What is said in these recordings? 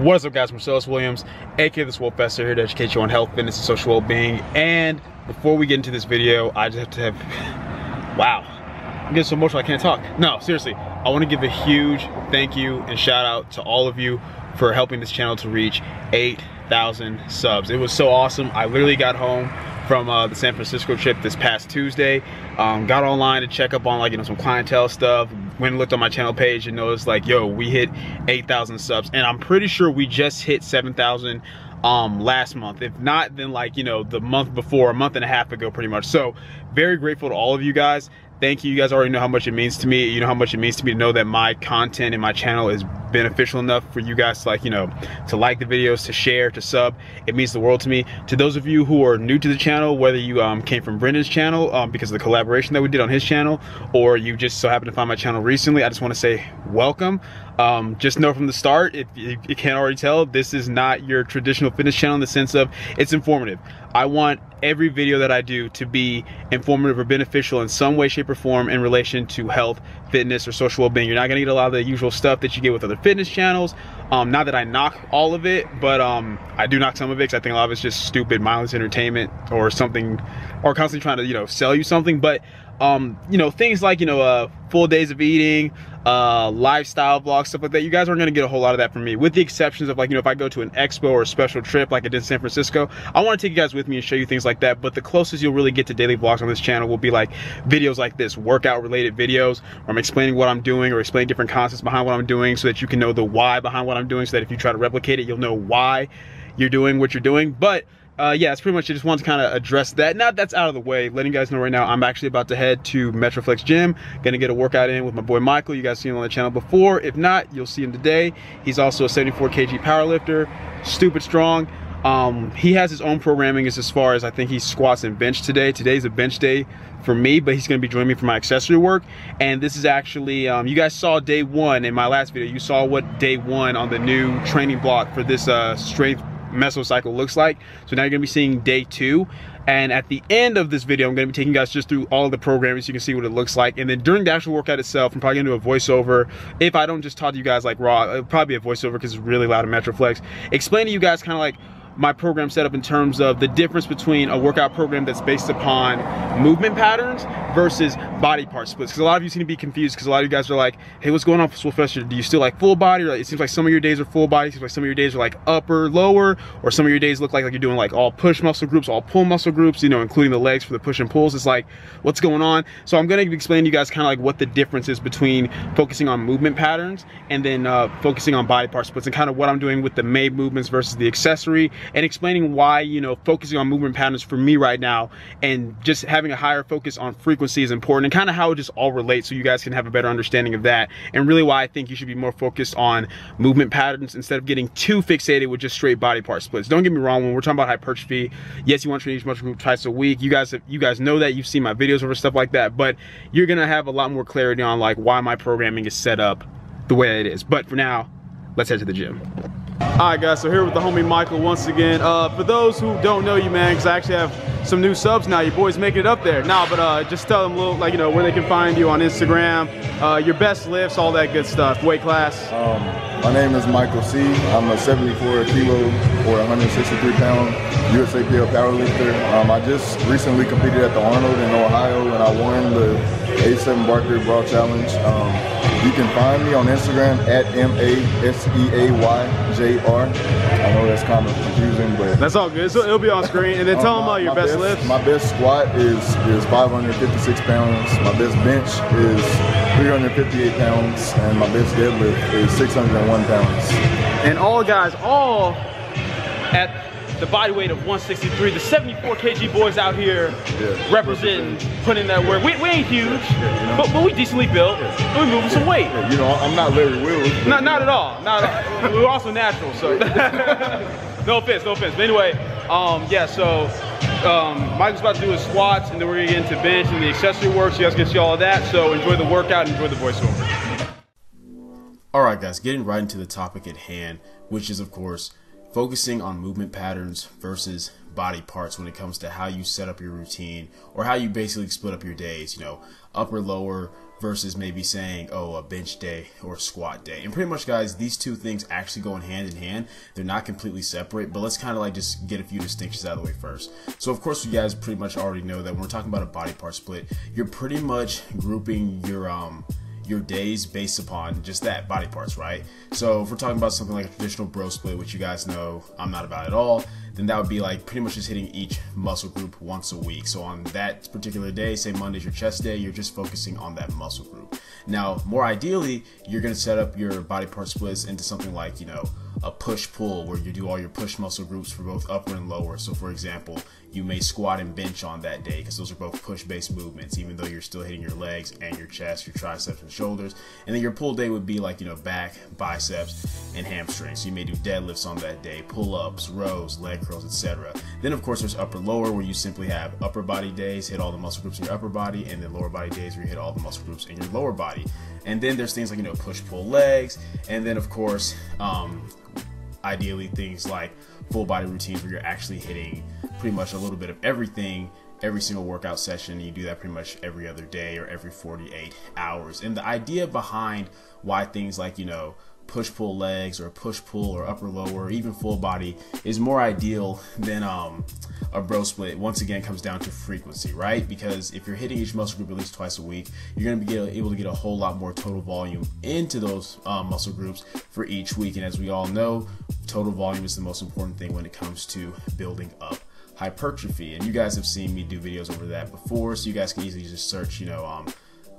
What is up guys, Marcellus Williams, aka The Swolefessor here to educate you on health, fitness, and social well-being. And before we get into this video, I just have to have, wow, I'm getting so emotional I can't talk. No, seriously, I wanna give a huge thank you and shout out to all of you for helping this channel to reach 8,000 subs. It was so awesome. I literally got home from uh, the San Francisco trip this past Tuesday. Um, got online to check up on like, you know, some clientele stuff. Went and looked on my channel page and noticed like, yo, we hit 8,000 subs. And I'm pretty sure we just hit 7,000 um last month if not then like you know the month before a month and a half ago pretty much so very grateful to all of you guys thank you you guys already know how much it means to me you know how much it means to me to know that my content and my channel is beneficial enough for you guys to like, you know, to like the videos, to share, to sub. It means the world to me. To those of you who are new to the channel, whether you um, came from Brendan's channel um, because of the collaboration that we did on his channel, or you just so happened to find my channel recently, I just want to say welcome. Um, just know from the start, if you, you can't already tell, this is not your traditional fitness channel in the sense of it's informative. I want every video that I do to be informative or beneficial in some way, shape, or form in relation to health, fitness, or social well-being. You're not gonna get a lot of the usual stuff that you get with other fitness channels. Um, not that I knock all of it, but um, I do knock some of it because I think a lot of it's just stupid, mindless entertainment or something, or constantly trying to, you know, sell you something. But um, you know, things like, you know, uh, full days of eating, uh, lifestyle vlogs, stuff like that. You guys aren't gonna get a whole lot of that from me, with the exceptions of like, you know, if I go to an expo or a special trip like I did in San Francisco, I wanna take you guys with me and show you things like that. But the closest you'll really get to daily vlogs on this channel will be like videos like this, workout related videos, where I'm explaining what I'm doing or explaining different concepts behind what I'm doing so that you can know the why behind what I'm doing so that if you try to replicate it, you'll know why you're doing what you're doing. But uh, yeah, it's pretty much, I just wanted to kind of address that. Now that's out of the way, letting you guys know right now, I'm actually about to head to Metroflex Gym, gonna get a workout in with my boy Michael. You guys seen him on the channel before. If not, you'll see him today. He's also a 74 kg powerlifter, stupid strong. Um, he has his own programming as, as far as I think he squats and bench today. Today's a bench day for me, but he's gonna be joining me for my accessory work. And this is actually, um, you guys saw day one in my last video. You saw what day one on the new training block for this uh, strength mesocycle looks like. So now you're gonna be seeing day two. And at the end of this video, I'm gonna be taking guys just through all of the programming so you can see what it looks like. And then during the actual workout itself, I'm probably gonna do a voiceover. If I don't just talk to you guys like raw, it'll probably be a voiceover because it's really loud in Metroflex. Explain to you guys kind of like my program set up in terms of the difference between a workout program that's based upon movement patterns versus body part splits. Because a lot of you seem to be confused because a lot of you guys are like, hey, what's going on for Fester? Do you still like full body? Or like, it seems like some of your days are full body. It seems like some of your days are like upper, lower, or some of your days look like, like you're doing like all push muscle groups, all pull muscle groups, you know, including the legs for the push and pulls. It's like, what's going on? So I'm gonna explain to you guys kind of like what the difference is between focusing on movement patterns and then uh, focusing on body part splits and kind of what I'm doing with the made movements versus the accessory and explaining why, you know, focusing on movement patterns for me right now and just having a higher focus on frequency is important and kind of how it just all relates so you guys can have a better understanding of that and really why I think you should be more focused on movement patterns instead of getting too fixated with just straight body part splits. Don't get me wrong, when we're talking about hypertrophy, yes, you want to train each muscle group twice a week. You guys, you guys know that, you've seen my videos over stuff like that, but you're gonna have a lot more clarity on like why my programming is set up the way it is. But for now, let's head to the gym. All right, guys, so here with the homie Michael once again. Uh, for those who don't know you, man, because I actually have some new subs now. Your boy's making it up there. Nah, but uh, just tell them a little, like, you know, where they can find you on Instagram, uh, your best lifts, all that good stuff, weight class. Um, my name is Michael C. I'm a 74 kilo or 163 pound USAPL powerlifter. Um, I just recently competed at the Arnold in Ohio and I won the A7 Barker Brawl Challenge. Um, you can find me on Instagram at M-A-S-E-A-Y-J-R. I know that's kind of confusing, but... That's all good. So it'll be on screen. And then tell um, them uh, your best, best lifts. My best squat is, is 556 pounds. My best bench is 358 pounds. And my best deadlift is 601 pounds. And all guys, all at the body weight of 163. The 74 kg boys out here yeah, representing, putting that work. We, we ain't huge, yeah, you know? but, but we decently built. Yeah. We moving some weight. you know, I'm not Larry Wheels. Not, not at all. Not at all. We're also natural, so. no offense, no offense. But anyway, um, yeah, so um, Michael's about to do his squats, and then we're gonna get into bench and the accessory work, so you guys can see all of that. So enjoy the workout, and enjoy the voiceover. Alright guys, getting right into the topic at hand, which is of course focusing on movement patterns versus body parts when it comes to how you set up your routine or how you basically split up your days, you know, upper, lower, versus maybe saying, oh, a bench day or squat day. And pretty much, guys, these two things actually go in hand in hand. They're not completely separate, but let's kind of like just get a few distinctions out of the way first. So, of course, you guys pretty much already know that when we're talking about a body part split, you're pretty much grouping your, um, your days based upon just that body parts, right? So if we're talking about something like a traditional bro split, which you guys know I'm not about at all, then that would be like pretty much just hitting each muscle group once a week. So on that particular day, say Monday's your chest day, you're just focusing on that muscle group. Now, more ideally, you're going to set up your body part splits into something like, you know, a push pull where you do all your push muscle groups for both upper and lower. So, for example, you may squat and bench on that day because those are both push based movements, even though you're still hitting your legs and your chest, your triceps and shoulders. And then your pull day would be like, you know, back, biceps, and hamstrings. So you may do deadlifts on that day, pull ups, rows, leg curls, etc. Then, of course, there's upper lower where you simply have upper body days, hit all the muscle groups in your upper body, and then lower body days where you hit all the muscle groups in your lower body. And then there's things like, you know, push pull legs. And then, of course, um, ideally things like full body routines where you're actually hitting pretty much a little bit of everything every single workout session. You do that pretty much every other day or every 48 hours. And the idea behind why things like, you know, push pull legs or push pull or upper lower even full body is more ideal than um, a bro split. Once again comes down to frequency right? Because if you're hitting each muscle group at least twice a week you're going to be able to get a whole lot more total volume into those um, muscle groups for each week. And as we all know total volume is the most important thing when it comes to building up hypertrophy. And you guys have seen me do videos over that before so you guys can easily just search you know um,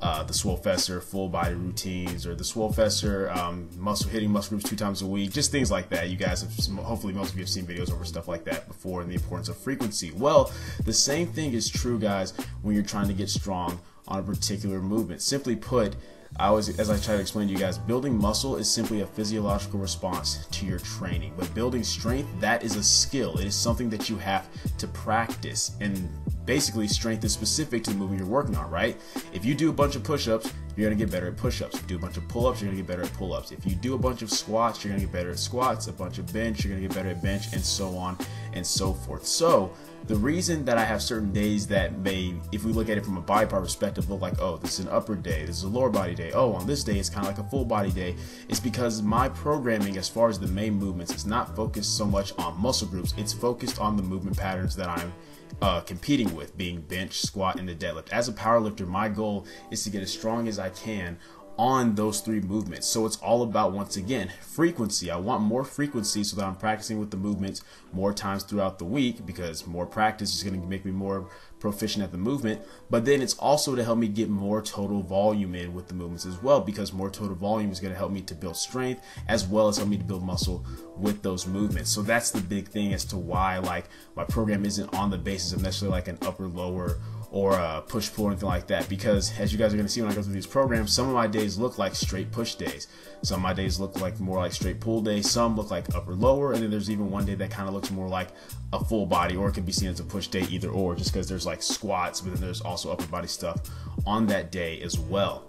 uh, the Swolefessor full body routines or the Swolefessor um, muscle hitting muscle groups two times a week, just things like that. You guys have hopefully most of you have seen videos over stuff like that before and the importance of frequency. Well, the same thing is true, guys, when you're trying to get strong on a particular movement. Simply put, I always, as I try to explain to you guys, building muscle is simply a physiological response to your training. But building strength, that is a skill. It is something that you have to practice. And basically, strength is specific to the movement you're working on, right? If you do a bunch of push ups, you're gonna get better at push ups. If you do a bunch of pull ups, you're gonna get better at pull ups. If you do a bunch of squats, you're gonna get better at squats. A bunch of bench, you're gonna get better at bench, and so on and so forth. So, the reason that I have certain days that may, if we look at it from a body part perspective, look like, oh, this is an upper day, this is a lower body day, oh, on this day it's kind of like a full body day, is because my programming, as far as the main movements, is not focused so much on muscle groups, it's focused on the movement patterns that I'm uh, competing with, being bench, squat, and the deadlift. As a powerlifter, my goal is to get as strong as I can on those three movements. So it's all about, once again, frequency. I want more frequency so that I'm practicing with the movements more times throughout the week because more practice is going to make me more proficient at the movement. But then it's also to help me get more total volume in with the movements as well because more total volume is going to help me to build strength as well as help me to build muscle with those movements. So that's the big thing as to why like my program isn't on the basis of necessarily like an upper lower or a push pull or anything like that because as you guys are going to see when I go through these programs, some of my days look like straight push days. Some of my days look like more like straight pull days. Some look like upper lower, and then there's even one day that kind of looks more like a full body, or it can be seen as a push day, either or, just because there's like squats, but then there's also upper body stuff on that day as well.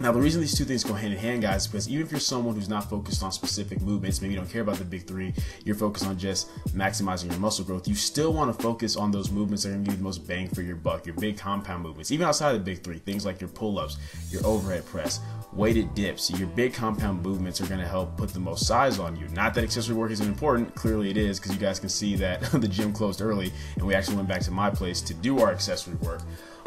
Now, the reason these two things go hand in hand, guys, because even if you're someone who's not focused on specific movements, maybe you don't care about the big three, you're focused on just maximizing your muscle growth, you still want to focus on those movements that are going to give you the most bang for your buck, your big compound movements, even outside of the big three, things like your pull ups, your overhead press, weighted dips. Your big compound movements are going to help put the most size on you. Not that accessory work isn't important, clearly it is, because you guys can see that the gym closed early and we actually went back to my place to do our accessory work.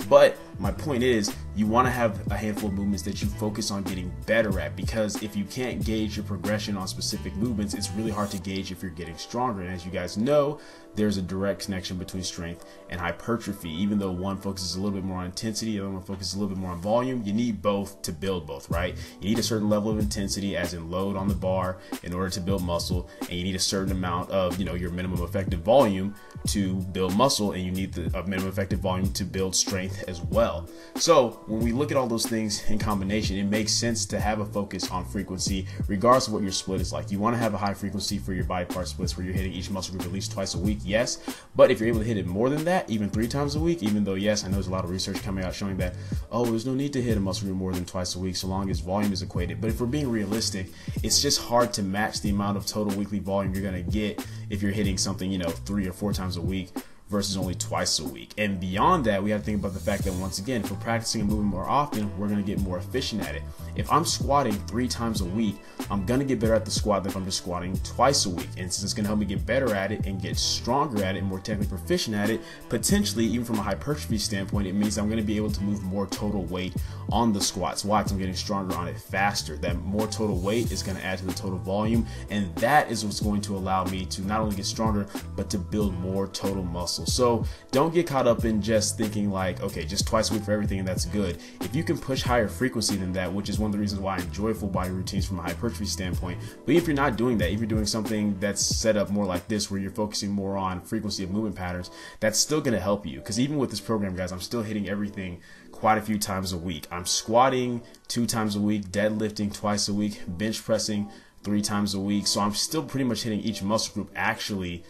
But my point is, you want to have a handful of movements that you focus on getting better at because if you can't gauge your progression on specific movements, it's really hard to gauge if you're getting stronger. And as you guys know, there's a direct connection between strength and hypertrophy. Even though one focuses a little bit more on intensity, the other one focuses a little bit more on volume, you need both to build both, right? You need a certain level of intensity, as in load on the bar, in order to build muscle, and you need a certain amount of, you know, your minimum effective volume to build muscle, and you need the a minimum effective volume to build strength as well. So when we look at all those things in combination, it makes sense to have a focus on frequency, regardless of what your split is like. You want to have a high frequency for your body part splits where you're hitting each muscle group at least twice a week yes. But if you're able to hit it more than that, even three times a week, even though, yes, I know there's a lot of research coming out showing that, oh, there's no need to hit a muscle group more than twice a week so long as volume is equated. But if we're being realistic, it's just hard to match the amount of total weekly volume you're going to get if you're hitting something, you know, three or four times a week versus only twice a week. And beyond that, we have to think about the fact that once again, if we're practicing and moving more often, we're going to get more efficient at it. If I'm squatting three times a week, I'm going to get better at the squat than if I'm just squatting twice a week. And since it's going to help me get better at it and get stronger at it and more technically proficient at it, potentially, even from a hypertrophy standpoint, it means I'm going to be able to move more total weight on the squats. Why? I'm getting stronger on it faster. That more total weight is going to add to the total volume. And that is what's going to allow me to not only get stronger, but to build more total muscle. So don't get caught up in just thinking like, okay, just twice a week for everything and that's good. If you can push higher frequency than that, which is one of the reasons why I enjoy full body routines from a hypertrophy standpoint, but if you're not doing that, if you're doing something that's set up more like this, where you're focusing more on frequency of movement patterns, that's still going to help you. Because even with this program, guys, I'm still hitting everything quite a few times a week. I'm squatting two times a week, deadlifting twice a week, bench pressing three times a week. So I'm still pretty much hitting each muscle group actually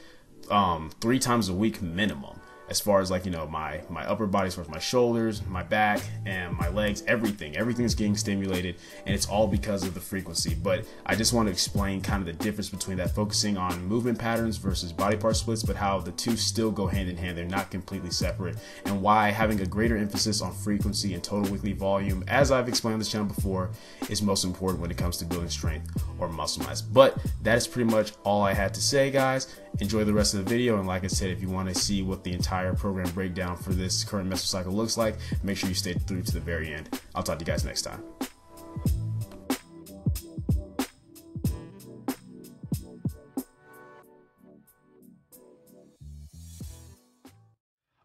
um, three times a week minimum as far as like you know my my upper body as far as my shoulders my back and my legs everything. Everything is getting stimulated and it's all because of the frequency. But i just want to explain kind of the difference between that focusing on movement patterns versus body part splits but how the two still go hand in hand. They're not completely separate. And why having a greater emphasis on frequency and total weekly volume as i've explained on this channel before is most important when it comes to building strength or muscle mass. But that is pretty much all i had to say guys. Enjoy the rest of the video and like i said if you want to see what the entire program breakdown for this current mesocycle looks like. Make sure you stay through to the very end. I'll talk to you guys next time.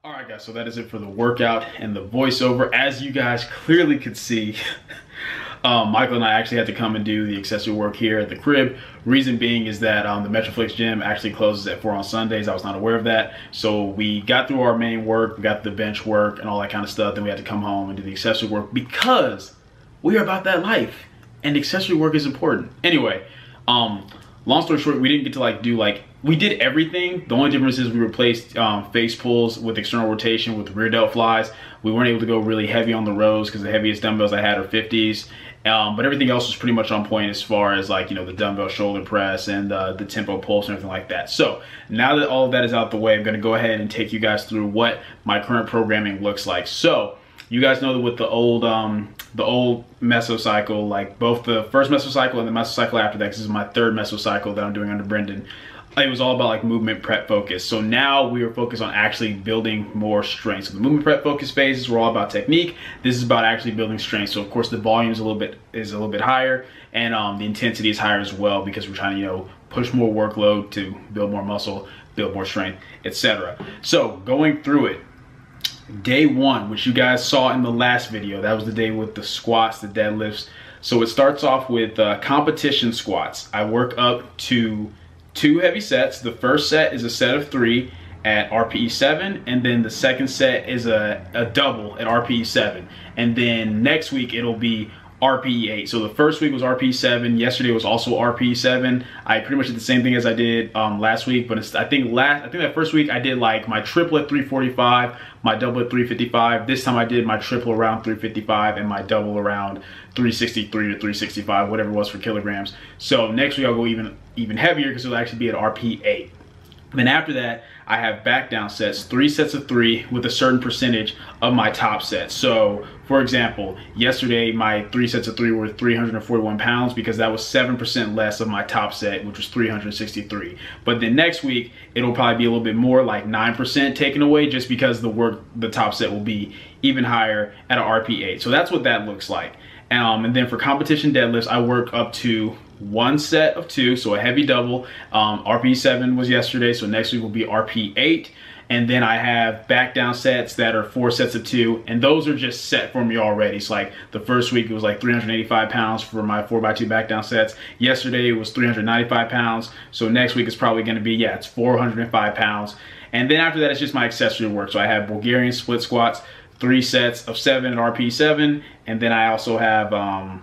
All right, guys, so that is it for the workout and the voiceover. As you guys clearly could see, um, Michael and I actually had to come and do the accessory work here at the crib. Reason being is that um, the Metroflex gym actually closes at 4 on Sundays. I was not aware of that. So we got through our main work, we got the bench work and all that kind of stuff. Then we had to come home and do the accessory work because we are about that life and accessory work is important. Anyway, um, long story short, we didn't get to like do like we did everything. The only difference is we replaced um, face pulls with external rotation with rear delt flies. We weren't able to go really heavy on the rows because the heaviest dumbbells I had are 50s. Um, but everything else was pretty much on point as far as like, you know, the dumbbell shoulder press and uh, the tempo pulse and everything like that. So now that all of that is out the way, I'm going to go ahead and take you guys through what my current programming looks like. So you guys know that with the old um, the old mesocycle, like both the first mesocycle and the mesocycle after that, this is my third mesocycle that I'm doing under Brendan it was all about like movement prep focus. So now we are focused on actually building more strength. So the movement prep focus phases were all about technique. This is about actually building strength. So of course the volume is a little bit is a little bit higher and um, the intensity is higher as well because we're trying to you know push more workload to build more muscle, build more strength, etc. So going through it, day one, which you guys saw in the last video, that was the day with the squats, the deadlifts. So it starts off with uh, competition squats. I work up to two heavy sets. The first set is a set of three at RPE 7, and then the second set is a, a double at RPE 7. And then next week it'll be RPE 8. So the first week was RPE 7. Yesterday was also RPE 7. I pretty much did the same thing as I did um, last week, but I think last I think that first week I did like my triplet 345, my double at 355. This time I did my triple around 355 and my double around 363 to 365, whatever it was for kilograms. So next week I'll go even even heavier because it'll actually be at RP 8. Then after that, I have back down sets, three sets of three with a certain percentage of my top set. So for example, yesterday my three sets of three were 341 pounds because that was 7% less of my top set, which was 363. But then next week, it'll probably be a little bit more like 9% taken away just because the work, the top set will be even higher at a RP8. So that's what that looks like. Um, and then for competition deadlifts, I work up to one set of two, so a heavy double. Um, RP7 was yesterday, so next week will be RP8. And then I have back down sets that are four sets of two, and those are just set for me already. So like the first week it was like 385 pounds for my four by two back down sets. Yesterday it was 395 pounds. So next week it's probably gonna be, yeah, it's 405 pounds. And then after that, it's just my accessory work. So I have Bulgarian split squats, three sets of seven at RP7, and then I also have um,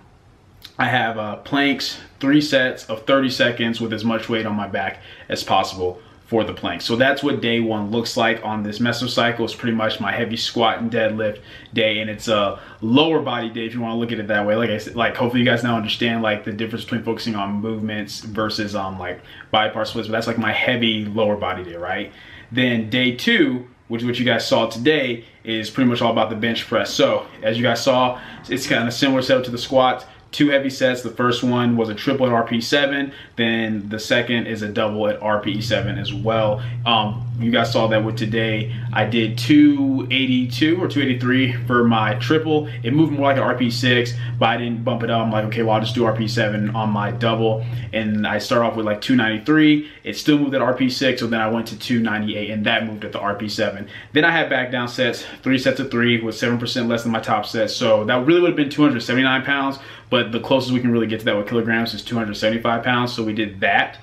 I have uh, planks, three sets of 30 seconds with as much weight on my back as possible for the plank. So that's what day one looks like on this mesocycle. It's pretty much my heavy squat and deadlift day, and it's a lower body day if you want to look at it that way. Like I said, like hopefully you guys now understand like the difference between focusing on movements versus um like body splits. But that's like my heavy lower body day, right? Then day two, which is what you guys saw today, is pretty much all about the bench press. So as you guys saw, it's kind of similar setup to the squats two heavy sets. The first one was a triple at RP7. Then the second is a double at RP7 as well. Um, you guys saw that with today. I did 282 or 283 for my triple. It moved more like an RP6, but I didn't bump it up. I'm like, okay, well, I'll just do RP7 on my double. And I start off with like 293. It still moved at RP6, so then I went to 298, and that moved at the RP7. Then I had back down sets, three sets of three with 7% less than my top set. So that really would have been 279 pounds, but the closest we can really get to that with kilograms is 275 pounds. So we did that.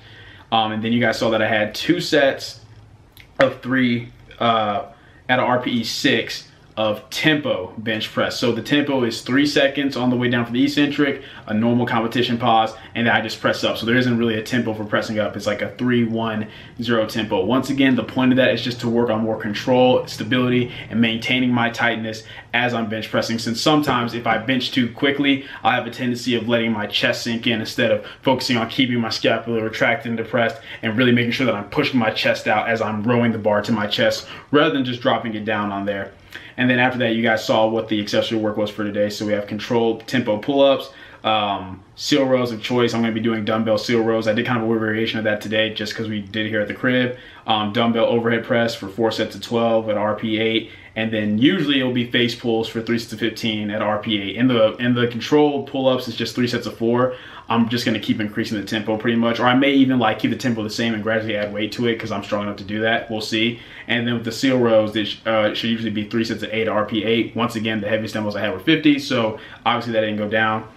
Um, and then you guys saw that I had two sets of three uh, at an RPE six of tempo bench press. So the tempo is three seconds on the way down for the eccentric, a normal competition pause, and then I just press up. So there isn't really a tempo for pressing up. It's like a three, one, zero tempo. Once again, the point of that is just to work on more control, stability, and maintaining my tightness as I'm bench pressing. Since sometimes if I bench too quickly, I have a tendency of letting my chest sink in instead of focusing on keeping my scapula retracted and depressed and really making sure that I'm pushing my chest out as I'm rowing the bar to my chest rather than just dropping it down on there. And then after that, you guys saw what the accessory work was for today. So we have controlled tempo pull-ups, um, seal rows of choice. I'm going to be doing dumbbell seal rows. I did kind of a variation of that today just because we did here at the crib. Um, dumbbell overhead press for four sets of 12 at RP8. And then usually it'll be face pulls for three sets of 15 at RP8. In the in the controlled pull-ups, it's just three sets of four. I'm just going to keep increasing the tempo pretty much. Or I may even like keep the tempo the same and gradually add weight to it because I'm strong enough to do that. We'll see. And then with the seal rows, this uh, should usually be three sets of eight RP8. Once again, the heaviest dumbbells I had were 50, so obviously that didn't go down.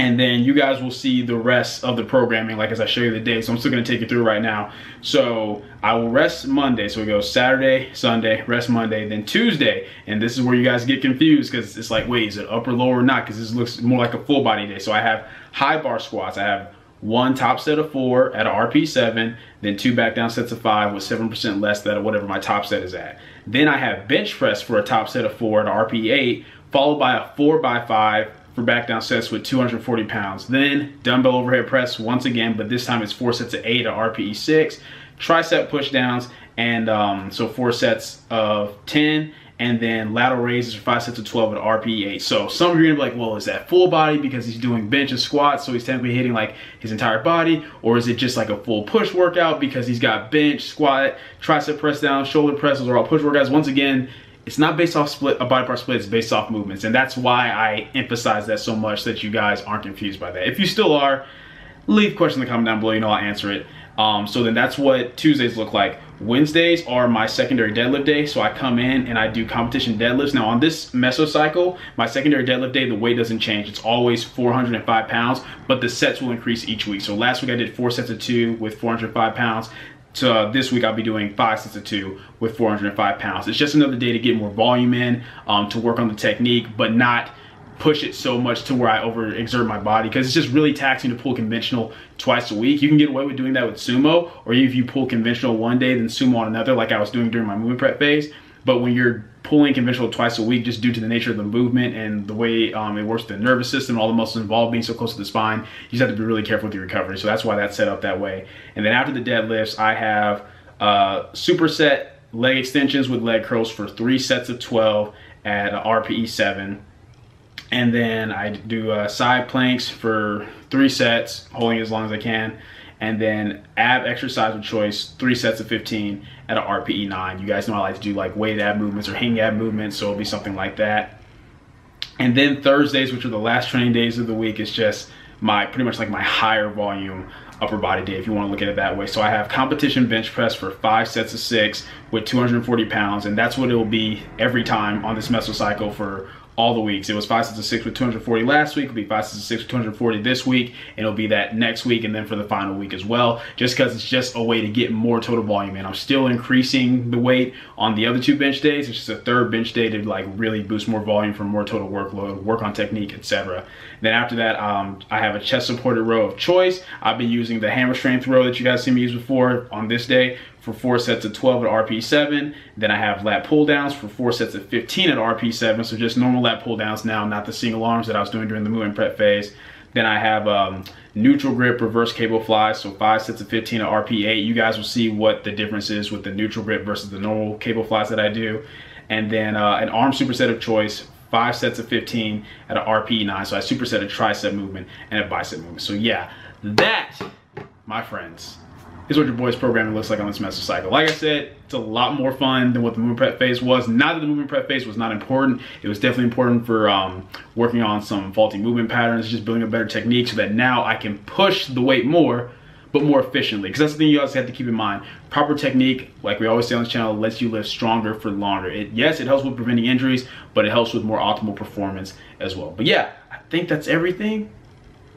And then you guys will see the rest of the programming, like as I show you the day. So I'm still gonna take you through right now. So I will rest Monday. So we go Saturday, Sunday, rest Monday, then Tuesday. And this is where you guys get confused because it's like, wait, is it upper, lower, or not? Because this looks more like a full body day. So I have high bar squats. I have one top set of four at a RP7, then two back down sets of five with 7% less than whatever my top set is at. Then I have bench press for a top set of four at RP8, followed by a four by five for back down sets with 240 pounds. Then dumbbell overhead press once again, but this time it's four sets of eight at RPE6, tricep push downs, and um, so four sets of 10 and then lateral raises for five sets of 12 at RPE8. So some of you are gonna be like, well, is that full body because he's doing bench and squats, so he's technically hitting like his entire body, or is it just like a full push workout because he's got bench, squat, tricep press down, shoulder presses, or all push workouts? Once again, it's not based off split a body part split, it's based off movements. And that's why I emphasize that so much that you guys aren't confused by that. If you still are, leave question in the comment down below, you know I'll answer it. Um, so then that's what Tuesdays look like. Wednesdays are my secondary deadlift day. So I come in and I do competition deadlifts. Now on this mesocycle, my secondary deadlift day, the weight doesn't change. It's always 405 pounds, but the sets will increase each week. So last week I did four sets of two with 405 pounds. So uh, this week I'll be doing five sets of two with 405 pounds. It's just another day to get more volume in, um, to work on the technique, but not push it so much to where I overexert my body because it's just really taxing to pull conventional twice a week. You can get away with doing that with sumo, or if you pull conventional one day, then sumo on another, like I was doing during my movement prep phase. But when you're pulling conventional twice a week, just due to the nature of the movement and the way um, it works the nervous system, all the muscles involved being so close to the spine, you just have to be really careful with your recovery. So that's why that's set up that way. And then after the deadlifts, I have uh, superset leg extensions with leg curls for three sets of 12 at RPE 7 and then I do uh, side planks for three sets, holding as long as I can. And then ab exercise of choice, three sets of 15 at an RPE 9. You guys know I like to do like weighted ab movements or hang ab movements, so it'll be something like that. And then Thursdays, which are the last training days of the week, is just my pretty much like my higher volume upper body day if you want to look at it that way. So I have competition bench press for five sets of six with 240 pounds, and that's what it will be every time on this mesocycle for all the weeks. It was five sets of six with 240 last week. It'll be five sets of six with 240 this week, and it'll be that next week and then for the final week as well. Just because it's just a way to get more total volume in. I'm still increasing the weight on the other two bench days. It's just a third bench day to like really boost more volume for more total workload, work on technique, etc. Then after that, um, I have a chest supported row of choice. I've been using the hammer strength row that you guys see me use before on this day for four sets of 12 at RP7. Then I have lat pull downs for four sets of 15 at RP7. So just normal lat pull downs now, not the single arms that I was doing during the movement prep phase. Then I have um, neutral grip reverse cable flies, so five sets of 15 at RP8. You guys will see what the difference is with the neutral grip versus the normal cable flies that I do. And then uh, an arm superset of choice, five sets of 15 at an RP9. So I superset a tricep movement and a bicep movement. So yeah, that, my friends, is what your boy's programming looks like on the semester cycle. Like I said, it's a lot more fun than what the movement prep phase was. Not that the movement prep phase was not important. It was definitely important for um, working on some faulty movement patterns, just building a better technique so that now I can push the weight more, but more efficiently. Because that's the thing you guys have to keep in mind. Proper technique, like we always say on this channel, lets you lift stronger for longer. It, yes, it helps with preventing injuries, but it helps with more optimal performance as well. But yeah, I think that's everything.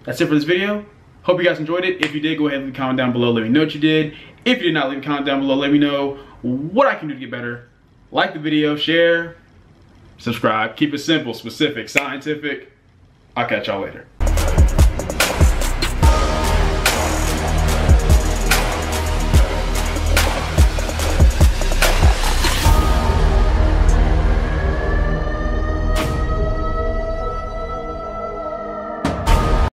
That's it for this video. Hope you guys enjoyed it. If you did, go ahead and leave a comment down below. Let me know what you did. If you did not, leave a comment down below. Let me know what I can do to get better. Like the video, share, subscribe. Keep it simple, specific, scientific. I'll catch y'all later.